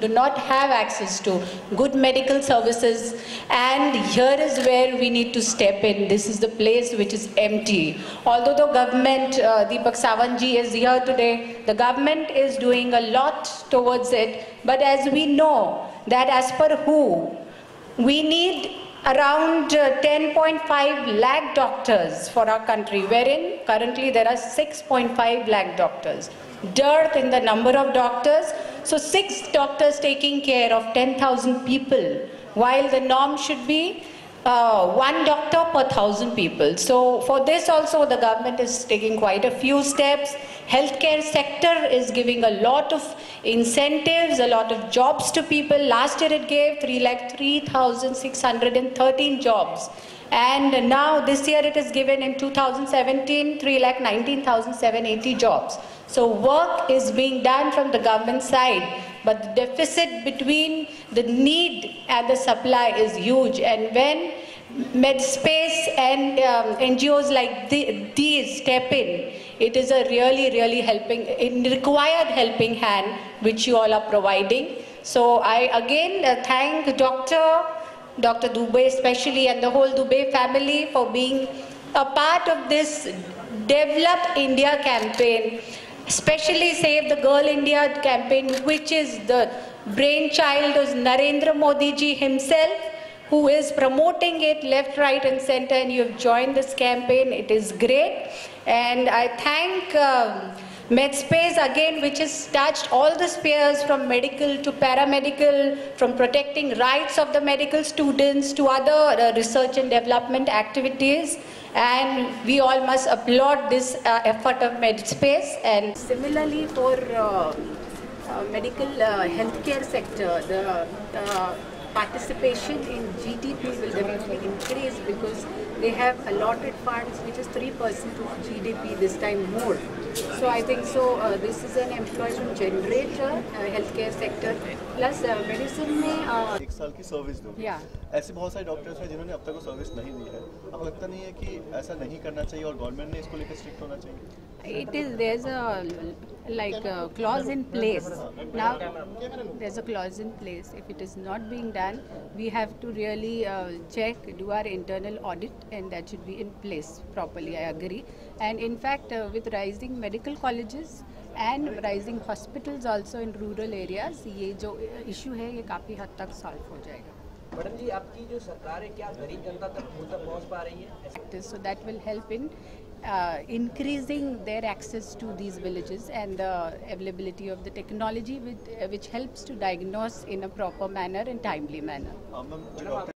do not have access to good medical services. And here is where we need to step in. This is the place which is empty. Although the government, uh, Deepak Savanji is here today, the government is doing a lot towards it. But as we know, that as per who, we need around uh, 10.5 lakh doctors for our country, wherein currently there are 6.5 lakh doctors. Dearth in the number of doctors, so six doctors taking care of 10,000 people, while the norm should be uh, one doctor per thousand people. So for this also the government is taking quite a few steps. Healthcare sector is giving a lot of incentives, a lot of jobs to people. Last year it gave 3 lakh 3,613 jobs. And now this year it is given in 2017 3 lakh 19,780 jobs. So work is being done from the government side, but the deficit between the need and the supply is huge. And when MedScape and um, NGOs like the, these step in, it is a really, really helping, required helping hand which you all are providing. So I again uh, thank Dr. Dr. Dubey especially and the whole Dubey family for being a part of this Develop India campaign, especially Save the Girl India campaign, which is the brainchild of Narendra Modi ji himself, who is promoting it left, right, and center. And you have joined this campaign. It is great. And I thank um, MedScape again, which has touched all the spheres from medical to paramedical, from protecting rights of the medical students to other uh, research and development activities. And we all must applaud this uh, effort of MedScape. And similarly, for uh, uh, medical uh, healthcare sector, the uh, participation in GDP will definitely increase because they have allotted funds which is 3% of GDP this time more. So I think so uh, this is an employment generator, uh, healthcare sector plus uh, medicine में uh, एक साल की service दो Yeah. ऐसे बहुत सारे doctors हैं जिन्होंने अब तक वो सर्विस नहीं दी है आपको लगता नहीं है कि ऐसा नहीं करना चाहिए और गवर्नमेंट ने इसको लेकर स्ट्रिक्ट होना चाहिए It is there's a like a clause in place. Now there's a clause in place. If it is not being done, we have to really uh, check, do our internal audit, and that should be in place properly. I agree. And in fact, uh, with rising medical colleges and rising hospitals also in rural areas, ये जो issue है ये काफ़ी हद तक solve हो जाएगा. Madam जी आपकी जो सरकार है क्या गरीब जनता तक फूल तक पहुंच पा रही है sectors. So that will help in uh, increasing their access to these villages and the availability of the technology with, uh, which helps to diagnose in a proper manner and timely manner. हाँ, ma'am जो doctor